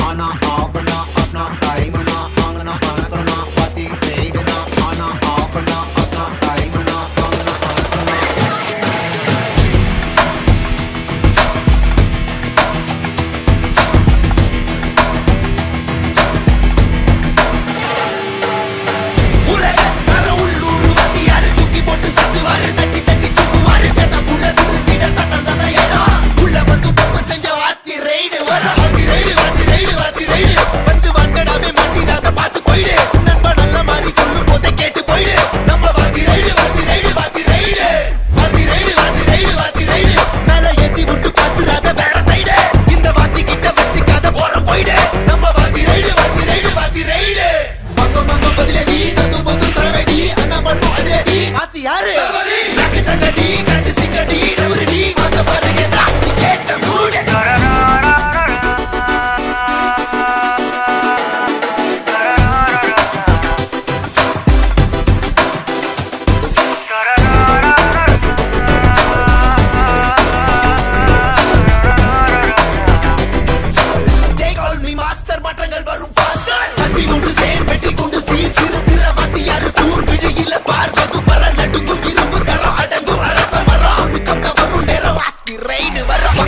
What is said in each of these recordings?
Mana, avana, avna, time.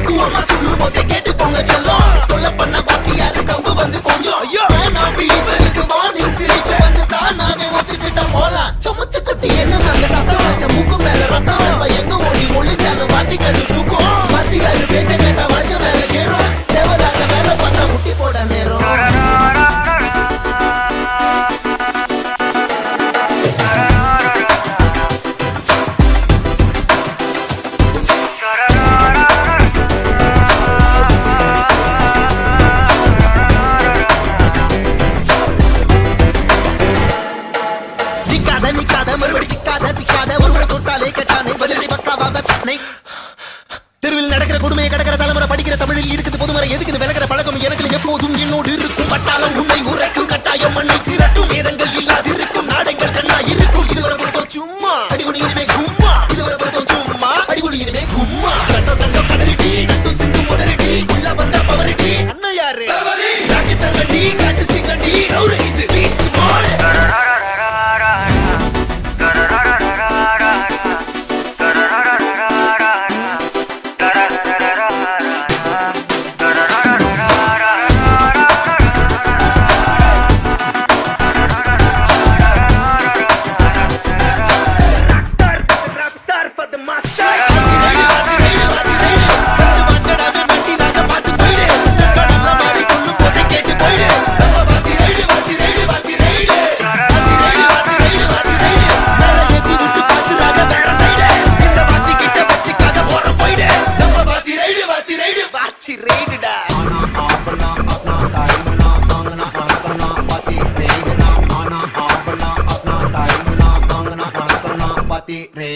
மருத்துவமா சொல்லும்போதே கேட்டுக்கோங்க செல்லம். கொல்ல பண்ண பாத்தியாரு கம்பு வந்து கொஞ்சம் சிக்காத நிக்காத மறுபடி சிக்காத சிக்காத. ஒரு தொட்டாலே கேட்டானே பதிலடி பக்காவாக தெருவில் நடக்கிற கொடுமையை கடக்கிற தலைமுறை படிக்கிற தமிழில் இருக்குது பொதுமறை எதுக்குன்னு விளக்கிற பழக்கம் எனக்கு எப்போதும் என்னோடு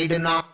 made an